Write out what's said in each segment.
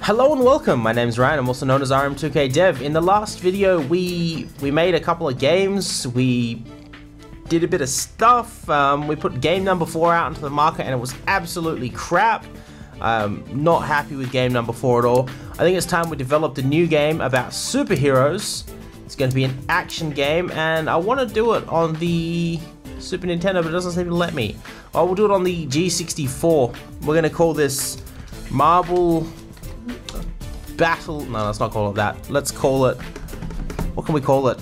Hello and welcome, my name is Ryan, I'm also known as RM2K Dev. In the last video we we made a couple of games, we did a bit of stuff, um, we put game number 4 out into the market and it was absolutely crap. Um, not happy with game number 4 at all. I think it's time we developed a new game about superheroes. It's going to be an action game and I want to do it on the Super Nintendo but it doesn't seem to let me. I will do it on the G64. We're going to call this Marvel battle. No, let's not call it that. Let's call it. What can we call it?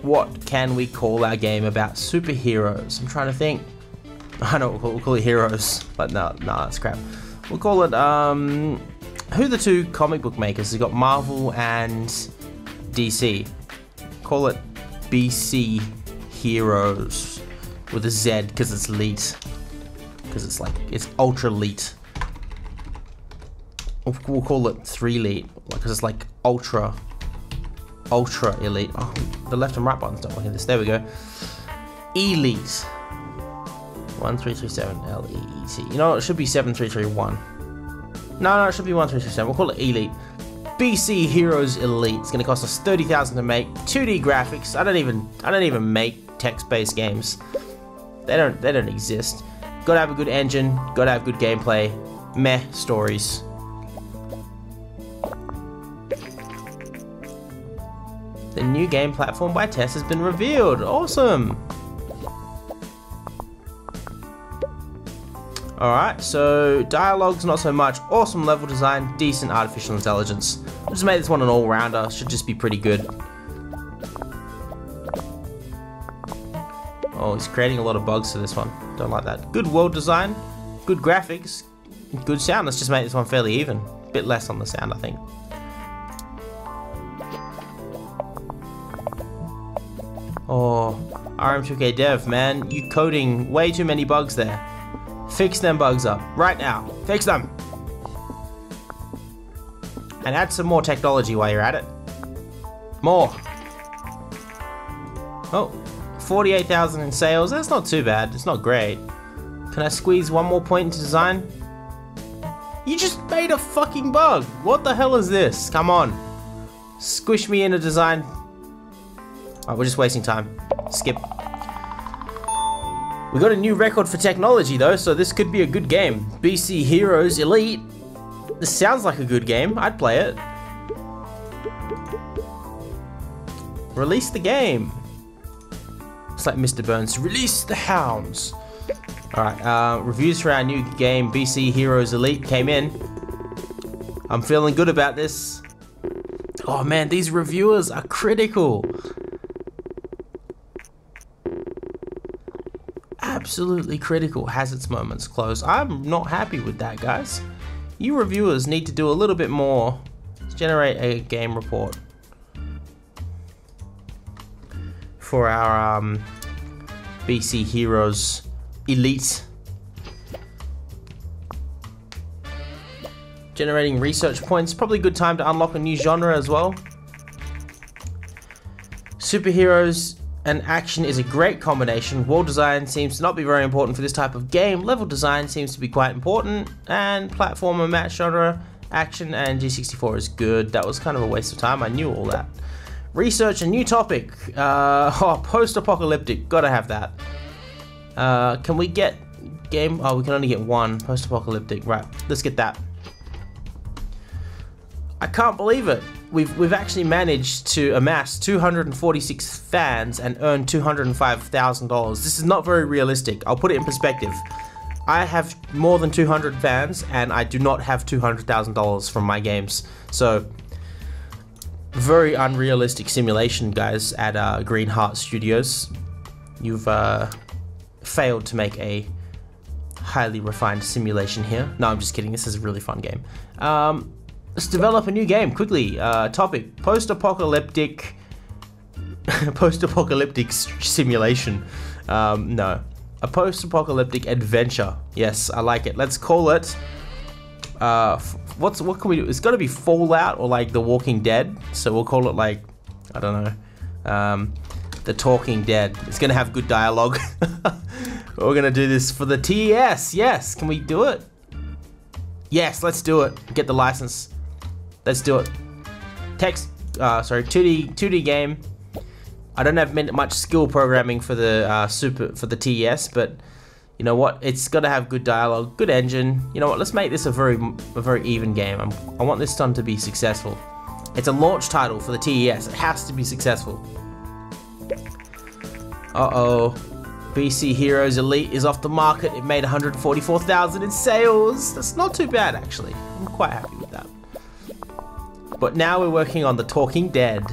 What can we call our game about superheroes? I'm trying to think. I know we'll call, we'll call it heroes, but no, no, that's crap. We'll call it. Um, who the two comic book makers? We've got Marvel and DC. Call it BC Heroes with a Z because it's elite. Because it's like it's ultra elite we'll call it three elite because it's like ultra ultra elite. Oh the left and right buttons don't work in this. There we go. Elite. 1337 L-E-E-T you know it should be 7331 no no it should be 1337 we'll call it elite. BC Heroes Elite. It's gonna cost us 30,000 to make. 2D graphics. I don't even I don't even make text-based games. They don't they don't exist. Gotta have a good engine. Gotta have good gameplay. Meh stories The new game platform by Tess has been revealed. Awesome! Alright, so dialogues not so much. Awesome level design, decent artificial intelligence. I just made this one an all-rounder, should just be pretty good. Oh, he's creating a lot of bugs for this one. Don't like that. Good world design, good graphics, good sound. Let's just make this one fairly even. Bit less on the sound, I think. Oh, RM2K Dev, man, you coding way too many bugs there. Fix them bugs up, right now. Fix them! And add some more technology while you're at it. More. Oh, 48,000 in sales, that's not too bad, it's not great. Can I squeeze one more point into design? You just made a fucking bug! What the hell is this? Come on. Squish me into design we're just wasting time. Skip. We got a new record for technology though, so this could be a good game. BC Heroes Elite. This sounds like a good game. I'd play it. Release the game. It's like Mr. Burns. Release the hounds. Alright, uh, reviews for our new game, BC Heroes Elite, came in. I'm feeling good about this. Oh man, these reviewers are critical. Absolutely critical has its moments close. I'm not happy with that, guys. You reviewers need to do a little bit more. Let's generate a game report for our um, BC Heroes Elite. Generating research points, probably a good time to unlock a new genre as well. Superheroes and action is a great combination. World design seems to not be very important for this type of game. Level design seems to be quite important. And platformer match genre, action and G64 is good. That was kind of a waste of time. I knew all that. Research a new topic. Uh, oh, post-apocalyptic. Gotta have that. Uh, can we get game? Oh, we can only get one. Post-apocalyptic. Right. Let's get that. I can't believe it we've we've actually managed to amass 246 fans and earn $205,000. This is not very realistic. I'll put it in perspective. I have more than 200 fans and I do not have $200,000 from my games. So very unrealistic simulation, guys, at uh, Green Heart Studios. You've uh, failed to make a highly refined simulation here. No, I'm just kidding. This is a really fun game. Um, Let's develop a new game quickly. Uh, topic: post-apocalyptic, post-apocalyptic simulation. Um, no, a post-apocalyptic adventure. Yes, I like it. Let's call it. Uh, what's what can we do? It's got to be Fallout or like The Walking Dead. So we'll call it like I don't know. Um, the Talking Dead. It's gonna have good dialogue. We're gonna do this for the TES. Yes, can we do it? Yes, let's do it. Get the license. Let's do it. Text, uh, sorry, 2D 2D game. I don't have much skill programming for the uh, super for the TES, but you know what? It's got to have good dialogue, good engine. You know what? Let's make this a very a very even game. I'm, I want this one to be successful. It's a launch title for the TES. It has to be successful. Uh-oh. BC Heroes Elite is off the market. It made 144,000 in sales. That's not too bad, actually. I'm quite happy. But now we're working on The Talking Dead,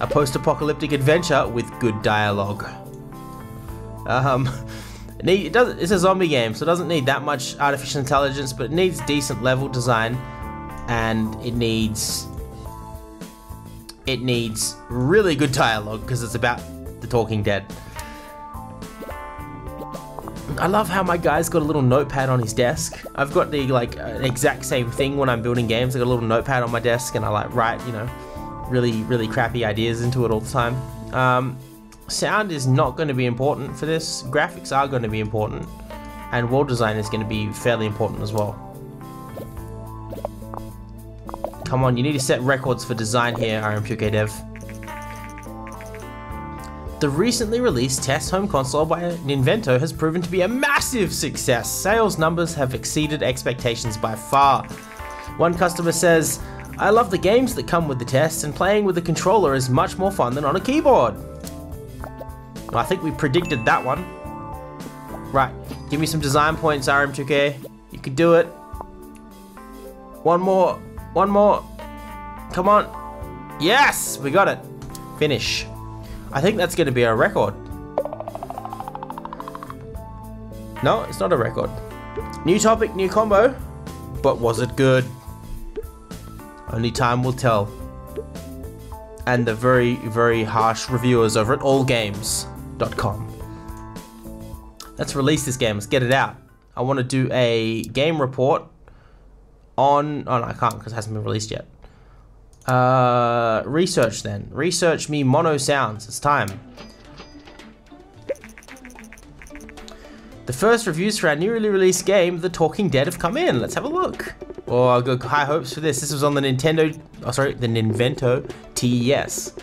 a post-apocalyptic adventure with good dialogue. Um, it does, it's a zombie game, so it doesn't need that much artificial intelligence, but it needs decent level design, and it needs it needs really good dialogue because it's about the Talking Dead. I love how my guy's got a little notepad on his desk. I've got the like uh, exact same thing when I'm building games. I got a little notepad on my desk and I like write, you know, really really crappy ideas into it all the time. Um, sound is not going to be important for this. Graphics are going to be important, and world design is going to be fairly important as well. Come on, you need to set records for design here, RM2K Dev. The recently released TES home console by Ninvento has proven to be a massive success. Sales numbers have exceeded expectations by far. One customer says, I love the games that come with the TES, and playing with a controller is much more fun than on a keyboard. I think we predicted that one. Right, give me some design points, RM2K. You can do it. One more, one more. Come on. Yes, we got it. Finish. I think that's going to be a record. No, it's not a record. New topic, new combo. But was it good? Only time will tell. And the very, very harsh reviewers over at allgames.com. Let's release this game. Let's get it out. I want to do a game report on... Oh, no, I can't because it hasn't been released yet. Uh, research then. Research me mono sounds. It's time. The first reviews for our newly released game, The Talking Dead, have come in. Let's have a look. Oh, I've got high hopes for this. This was on the Nintendo, oh sorry, the Ninvento TES.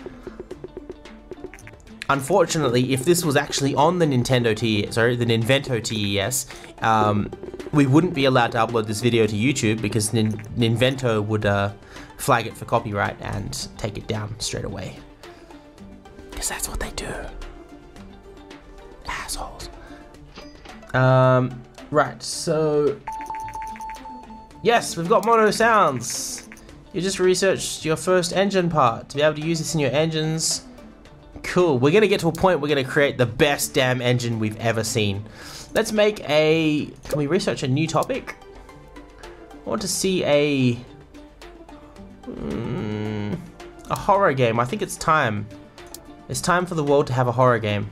Unfortunately, if this was actually on the Nintendo TES, sorry, the Ninvento TES, um, we wouldn't be allowed to upload this video to YouTube because Nin Ninvento would uh, flag it for copyright and take it down straight away. Because that's what they do. Assholes. Um, right, so... Yes, we've got mono sounds. You just researched your first engine part. To be able to use this in your engines, cool. We're gonna get to a point we're gonna create the best damn engine we've ever seen. Let's make a, can we research a new topic? I want to see a Mm, a horror game. I think it's time. It's time for the world to have a horror game.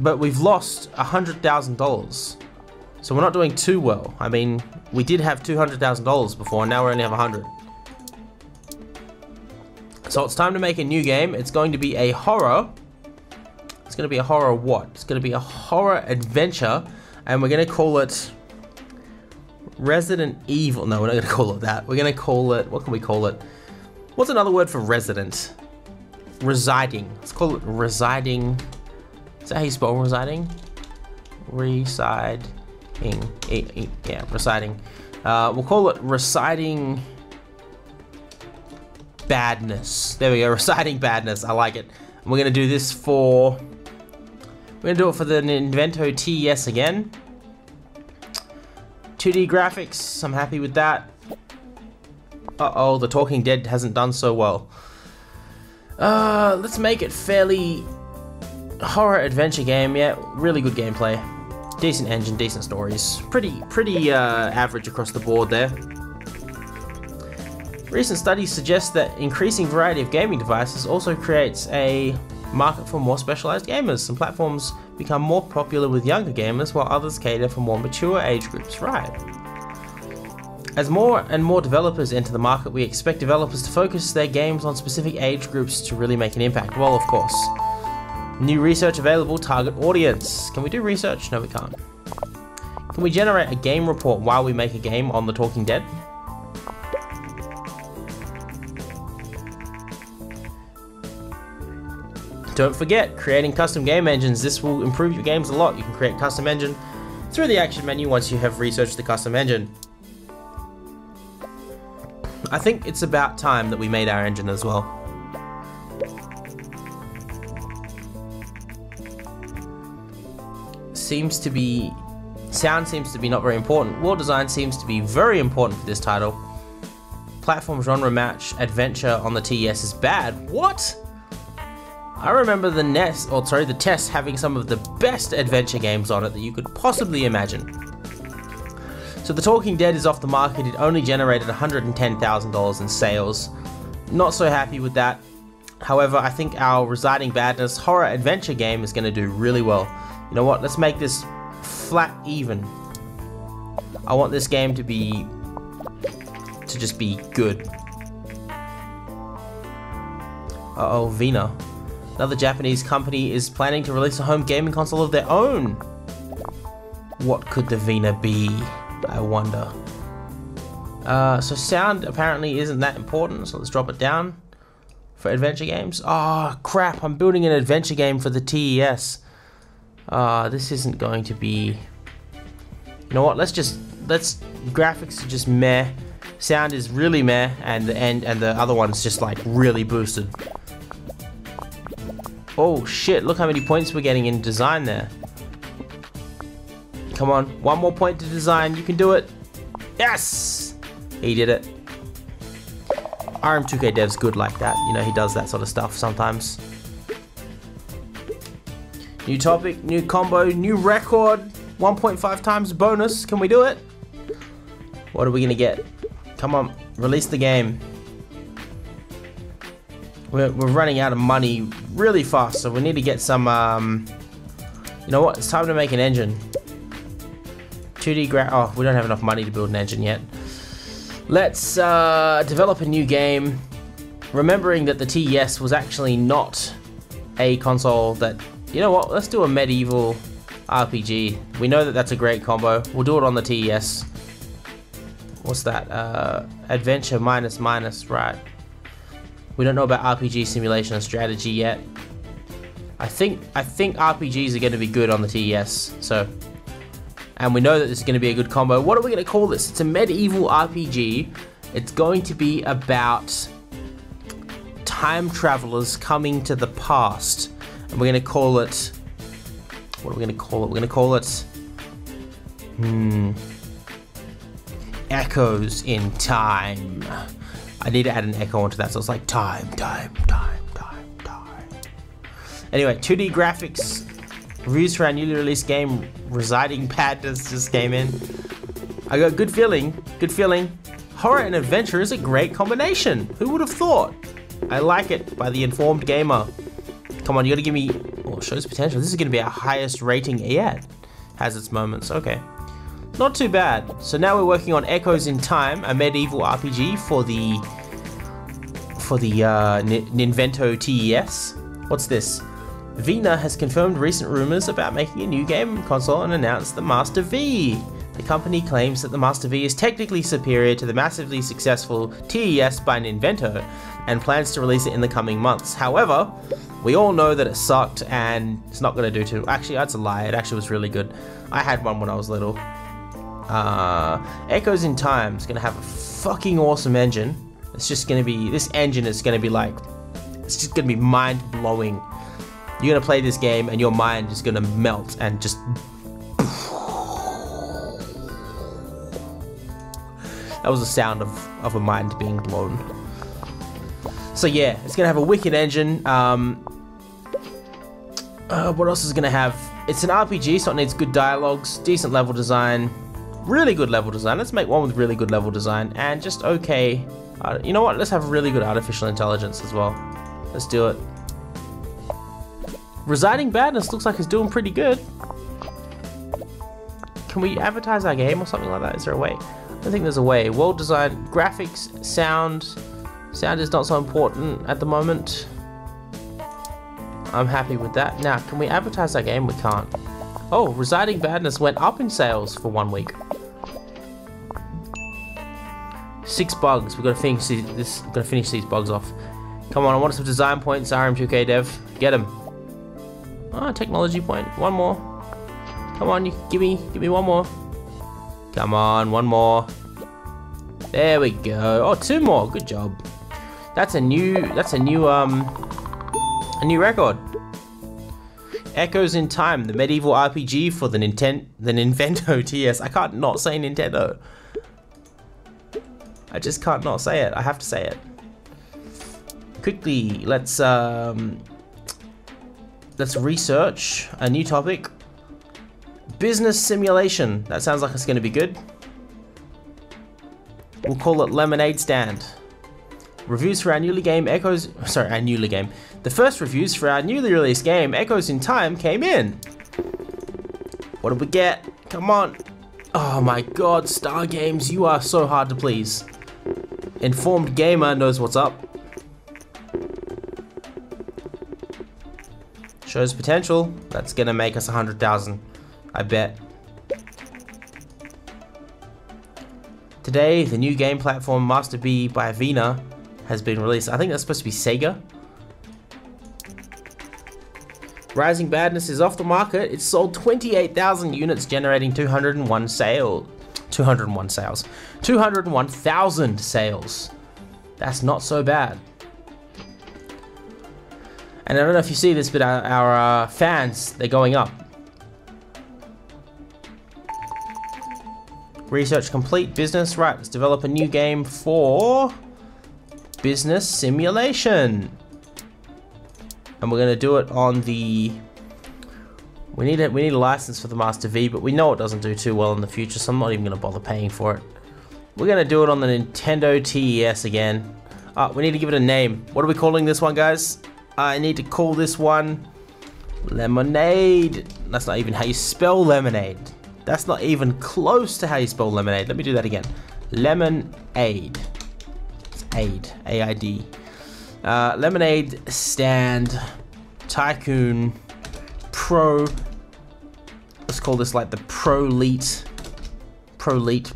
But we've lost $100,000. So we're not doing too well. I mean, we did have $200,000 before, and now we only have 100. So it's time to make a new game. It's going to be a horror. It's going to be a horror what? It's going to be a horror adventure, and we're going to call it Resident Evil. No, we're not going to call it that. We're going to call it, what can we call it? What's another word for resident? Residing. Let's call it residing. Is that how you spell residing? Residing. Yeah, residing. Uh, we'll call it residing badness. There we go, residing badness. I like it. And we're to do this for... We're to do it for the Ninvento TES again. 2D graphics, I'm happy with that. Uh-oh, The Talking Dead hasn't done so well. Uh, let's make it fairly horror adventure game. Yeah, really good gameplay. Decent engine, decent stories. Pretty, pretty uh, average across the board there. Recent studies suggest that increasing variety of gaming devices also creates a market for more specialized gamers. Some platforms become more popular with younger gamers while others cater for more mature age groups, right? As more and more developers enter the market, we expect developers to focus their games on specific age groups to really make an impact. Well, of course. New research available, target audience. Can we do research? No, we can't. Can we generate a game report while we make a game on The Talking Dead? Don't forget, creating custom game engines. This will improve your games a lot. You can create custom engine through the action menu once you have researched the custom engine. I think it's about time that we made our engine as well. Seems to be... Sound seems to be not very important. World design seems to be very important for this title. Platform genre match adventure on the TES is bad. What? I remember the NES, or sorry, the TES having some of the best adventure games on it that you could possibly imagine. So The Talking Dead is off the market, it only generated $110,000 in sales. Not so happy with that. However, I think our Residing Badness horror adventure game is going to do really well. You know what, let's make this flat even. I want this game to be, to just be good. Uh oh Vena. Another Japanese company is planning to release a home gaming console of their own. What could the Vena be? I wonder. Uh, so sound apparently isn't that important, so let's drop it down for adventure games. Oh crap, I'm building an adventure game for the TES. Uh, this isn't going to be... You know what, let's just, let's, graphics are just meh. Sound is really meh, and the end, and the other one's just like really boosted. Oh shit, look how many points we're getting in design there. Come on, one more point to design, you can do it. Yes! He did it. RM2K Dev's good like that, you know, he does that sort of stuff sometimes. New topic, new combo, new record, 1.5 times bonus, can we do it? What are we gonna get? Come on, release the game. We're, we're running out of money really fast, so we need to get some, um, you know what, it's time to make an engine. 2D gra- oh, we don't have enough money to build an engine yet. Let's uh, develop a new game, remembering that the TES was actually not a console that, you know what, let's do a medieval RPG. We know that that's a great combo. We'll do it on the TES. What's that? Uh, adventure minus minus, right. We don't know about RPG simulation and strategy yet. I think I think RPGs are going to be good on the TES, so and we know that this is going to be a good combo. What are we going to call this? It's a medieval RPG. It's going to be about time travelers coming to the past, and we're going to call it. What are we going to call it? We're going to call it. Hmm. Echoes in time. I need to add an echo onto that, so it's like time, time, time, time, time. Anyway, 2D graphics reviews for our newly released game, Residing Badness, just came in. I got a good feeling, good feeling. Horror and adventure is a great combination. Who would have thought? I like it by the informed gamer. Come on, you gotta give me, oh, shows potential. This is gonna be our highest rating yet. Has its moments, okay. Not too bad. So now we're working on Echoes in Time, a medieval RPG for the for the uh, Ninvento TES. What's this? Vena has confirmed recent rumors about making a new game console and announced the Master V. The company claims that the Master V is technically superior to the massively successful TES by Ninvento and plans to release it in the coming months. However, we all know that it sucked and it's not going to do too. Actually, that's a lie. It actually was really good. I had one when I was little. Uh, Echoes in Time is going to have a fucking awesome engine. It's just going to be, this engine is going to be like, it's just going to be mind blowing. You're going to play this game and your mind is going to melt and just. That was the sound of, of a mind being blown. So yeah, it's going to have a wicked engine. Um, uh, what else is going to have? It's an RPG, so it needs good dialogues, decent level design, really good level design. Let's make one with really good level design and just okay. Uh, you know what? Let's have really good artificial intelligence as well. Let's do it. Residing Badness looks like it's doing pretty good. Can we advertise our game or something like that? Is there a way? I think there's a way. World design, graphics, sound. Sound is not so important at the moment. I'm happy with that. Now, can we advertise our game? We can't. Oh, Residing Badness went up in sales for one week. Six bugs. We've got to finish this. Got to finish these bugs off. Come on, I want some design points. RM2K Dev, get them. Ah, oh, technology point. One more. Come on, you give me, give me one more. Come on, one more. There we go. Oh, two more. Good job. That's a new. That's a new. Um, a new record. Echoes in Time, the medieval RPG for the Nintendo, the Nintendo TS. I can't not say Nintendo. I just can't not say it. I have to say it. Quickly, let's um, let's research a new topic. Business simulation. That sounds like it's going to be good. We'll call it Lemonade Stand. Reviews for our newly game Echoes. Sorry, our newly game. The first reviews for our newly released game Echoes in Time came in. What did we get? Come on. Oh my god, Star Games, you are so hard to please. Informed Gamer knows what's up. Shows potential. That's gonna make us 100,000. I bet. Today, the new game platform Master V by Avena has been released. I think that's supposed to be Sega. Rising Badness is off the market. It sold 28,000 units, generating 201 sales. 201 sales. 201,000 sales. That's not so bad. And I don't know if you see this, but our, our uh, fans, they're going up. Research complete. Business. Right, let's develop a new game for business simulation. And we're going to do it on the we need a, we need a license for the Master V, but we know it doesn't do too well in the future, so I'm not even going to bother paying for it. We're going to do it on the Nintendo TES again. Uh, we need to give it a name. What are we calling this one, guys? I need to call this one Lemonade. That's not even how you spell lemonade. That's not even close to how you spell lemonade. Let me do that again. Lemonade. It's aid. A-I-D. Uh, lemonade stand tycoon pro let's call this like the pro elite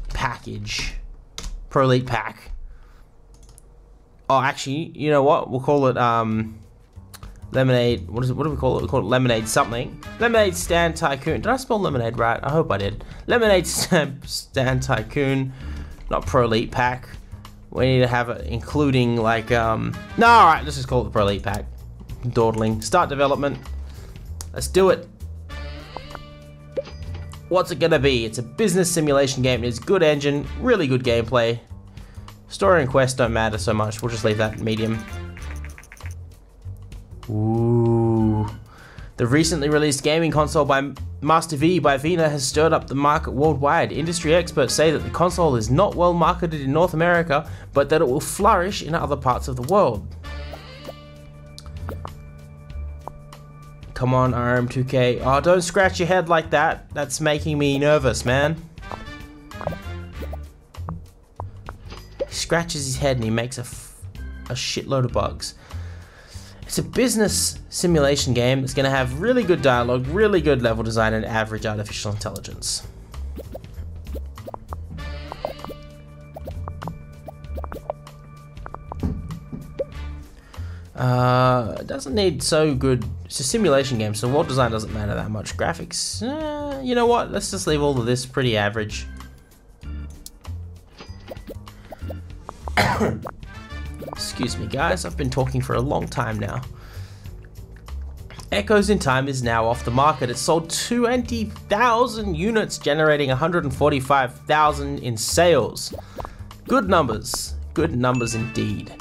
package. Pro elite pack. Oh actually you know what? We'll call it um lemonade what is it what do we call it? We call it lemonade something. Lemonade stand tycoon. Did i spell lemonade right? I hope i did. Lemonade stand, tycoon not pro elite pack. We need to have it including like um no all right let's just call it the pro elite pack. Dawdling. Start development Let's do it. What's it gonna be? It's a business simulation game. It's good engine, really good gameplay. Story and quest don't matter so much. We'll just leave that medium. Ooh. The recently released gaming console by Master V by Vena has stirred up the market worldwide. Industry experts say that the console is not well marketed in North America, but that it will flourish in other parts of the world. Come on, RM2K. Oh, don't scratch your head like that. That's making me nervous, man. He scratches his head and he makes a, a shitload of bugs. It's a business simulation game that's going to have really good dialogue, really good level design, and average artificial intelligence. Uh, it doesn't need so good. It's a simulation game, so world design doesn't matter that much. Graphics, uh, you know what? Let's just leave all of this pretty average. Excuse me, guys. I've been talking for a long time now. Echoes in Time is now off the market. It sold 20,000 units, generating 145,000 in sales. Good numbers. Good numbers indeed.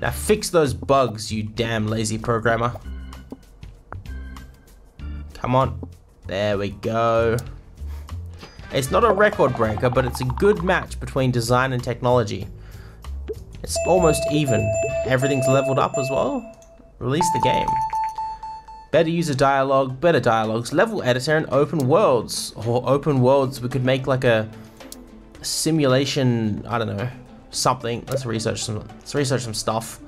Now fix those bugs, you damn lazy programmer. Come on. There we go. It's not a record breaker, but it's a good match between design and technology. It's almost even. Everything's leveled up as well. Release the game. Better user dialogue, better dialogues, level editor, and open worlds. Or open worlds, we could make like a simulation, I don't know, something. Let's research some. Let's research some stuff.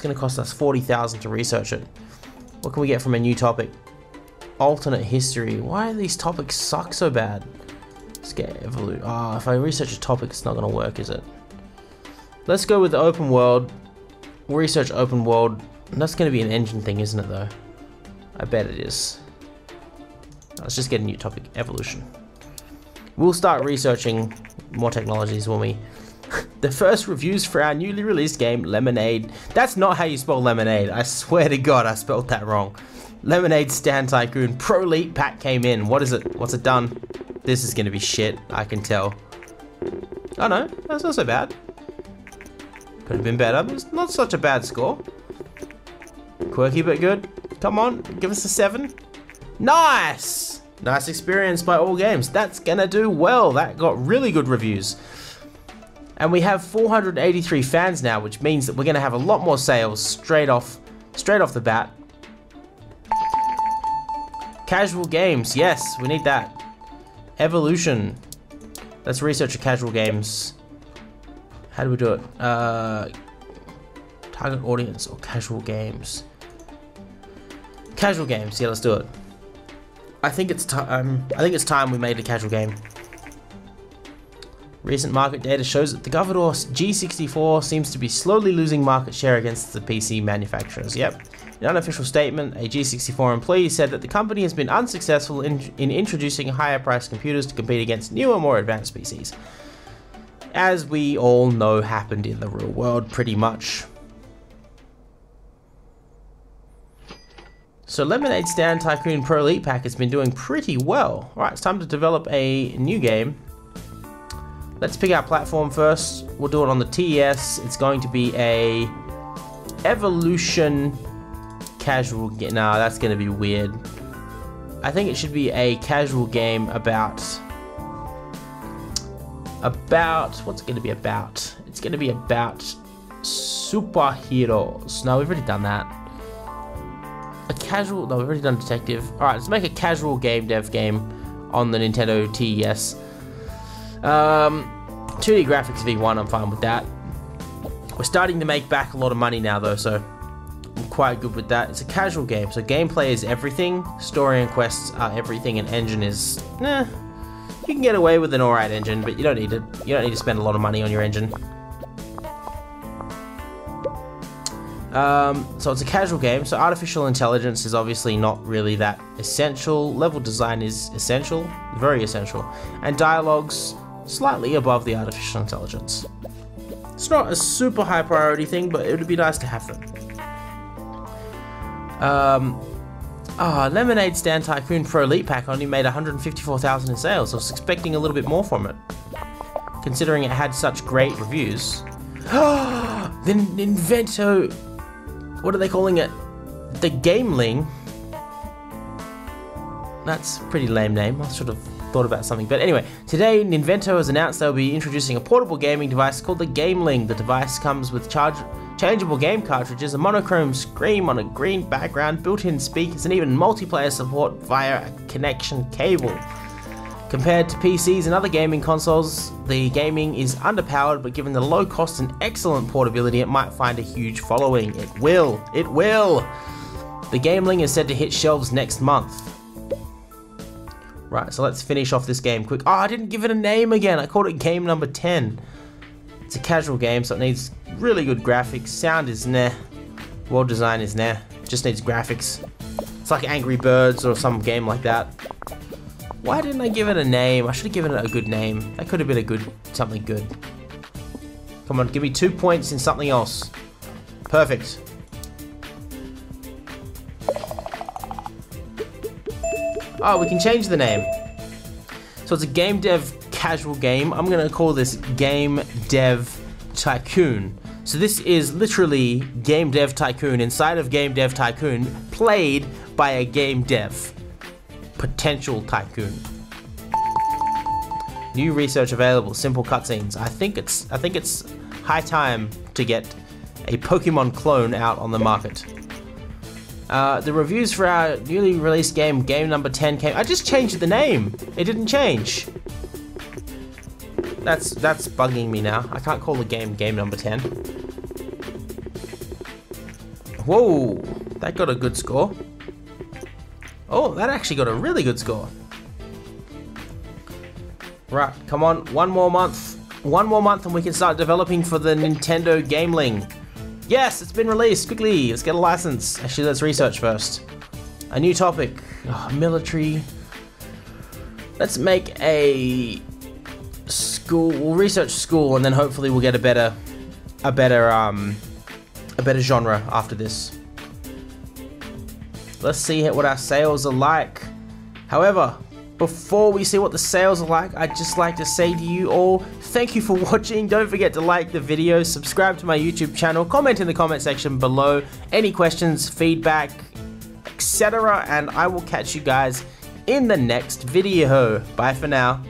It's going to cost us 40,000 to research it. What can we get from a new topic? Alternate history. Why do these topics suck so bad? Let's get evolute. Ah, oh, if I research a topic, it's not going to work, is it? Let's go with the open world. research open world. That's going to be an engine thing, isn't it, though? I bet it is. Let's just get a new topic. Evolution. We'll start researching more technologies when we... the first reviews for our newly released game, Lemonade. That's not how you spell Lemonade. I swear to God, I spelled that wrong. Lemonade Stand Tycoon Pro Elite Pack came in. What is it? What's it done? This is to be shit, I can tell. Oh no, that's not so bad. Could have been better, but it's not such a bad score. Quirky but good. Come on, give us a 7. Nice! Nice experience by all games. That's gonna do well. That got really good reviews. And we have 483 fans now, which means that we're gonna have a lot more sales straight off straight off the bat. Casual games, yes, we need that. Evolution. Let's research casual games. How do we do it? Uh, target audience or casual games? Casual games, yeah, let's do it. I think it's time. I think it's time we made a casual game. Recent market data shows that the Commodore G64 seems to be slowly losing market share against the PC manufacturers. Yep. In an unofficial statement, a G64 employee said that the company has been unsuccessful in, in introducing higher priced computers to compete against newer, more advanced PCs. As we all know happened in the real world, pretty much. So Lemonade Stand Tycoon Pro Elite Pack has been doing pretty well. Alright, it's time to develop a new game. Let's pick our platform first. We'll do it on the TES. It's going to be a Evolution casual game. Nah, that's going to be weird. I think it should be a casual game about... About... What's it going to be about? It's going to be about superheroes. No, we've already done that. A casual... No, we've already done detective. Alright, let's make a casual game dev game on the Nintendo TES. Um, 2D graphics V1, I'm fine with that. We're starting to make back a lot of money now though, so I'm quite good with that. It's a casual game, so gameplay is everything, story and quests are everything, and engine is, eh, you can get away with an alright engine, but you don't need to, you don't need to spend a lot of money on your engine. Um, so it's a casual game, so artificial intelligence is obviously not really that essential. Level design is essential, very essential, and dialogues slightly above the artificial intelligence. It's not a super high priority thing, but it would be nice to have them. Um, ah, oh, Lemonade Stand Tycoon Pro Elite Pack only made 154,000 in sales. I was expecting a little bit more from it, considering it had such great reviews. the Invento, what are they calling it? The Gameling. That's a pretty lame name. I should have thought about something. But anyway, today Ninvento has announced they'll be introducing a portable gaming device called the Gameling. The device comes with charge changeable game cartridges, a monochrome screen on a green background, built-in speakers, and even multiplayer support via a connection cable. Compared to PCs and other gaming consoles, the gaming is underpowered, but given the low cost and excellent portability, it might find a huge following. It will. It will. The Gameling is said to hit shelves next month. Right, so let's finish off this game quick. Oh, I didn't give it a name again. I called it game number 10. It's a casual game, so it needs really good graphics. Sound is nah. World design is nah. Just needs graphics. It's like Angry Birds or some game like that. Why didn't I give it a name? I should have given it a good name. That could have been a good, something good. Come on, give me two points in something else. Perfect. Oh, we can change the name. So it's a game dev casual game. I'm gonna call this Game Dev Tycoon. So this is literally Game Dev Tycoon inside of Game Dev Tycoon played by a game dev. Potential Tycoon. New research available, simple cutscenes. I think it's I think it's high time to get a Pokemon clone out on the market. Uh, the reviews for our newly released game, game number 10 came. I just changed the name. It didn't change. That's that's bugging me now. I can't call the game game number 10. Whoa, that got a good score. Oh, that actually got a really good score. Right, come on, one more month. One more month and we can start developing for the Nintendo Gameling. Yes, it's been released. Quickly, let's get a license. Actually, let's research first. A new topic. Oh, military. Let's make a school. We'll research school, and then hopefully we'll get a better, a better, um, a better genre after this. Let's see what our sales are like. However, before we see what the sales are like, I'd just like to say to you all, thank you for watching. Don't forget to like the video, subscribe to my YouTube channel, comment in the comment section below, any questions, feedback, etc. And I will catch you guys in the next video. Bye for now.